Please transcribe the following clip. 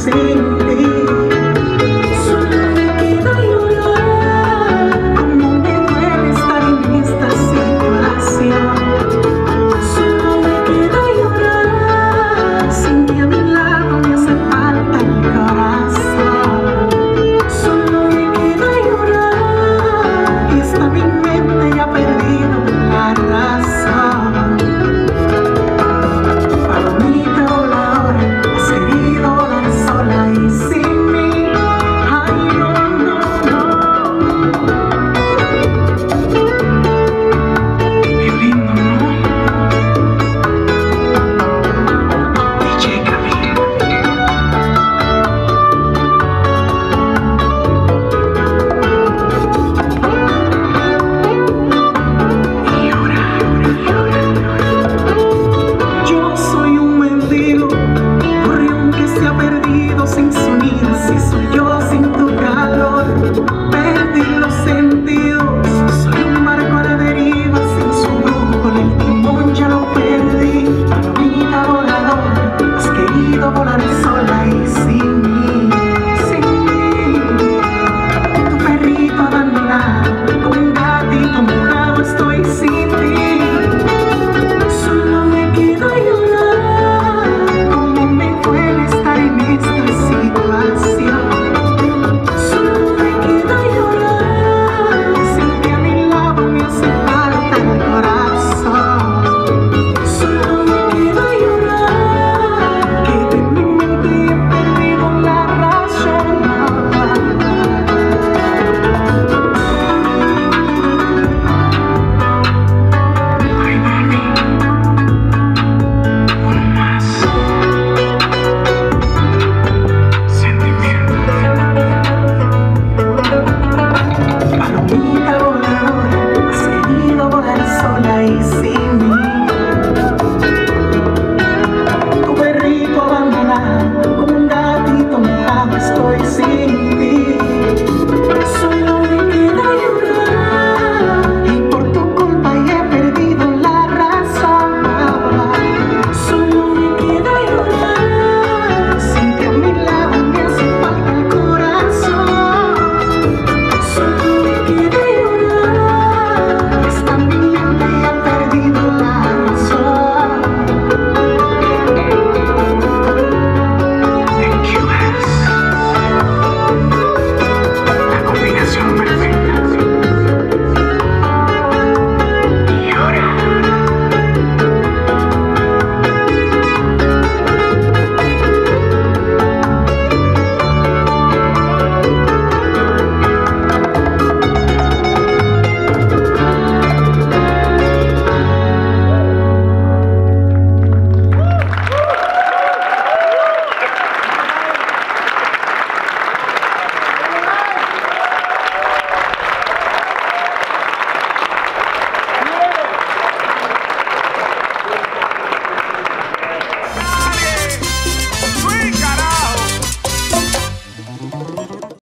sing.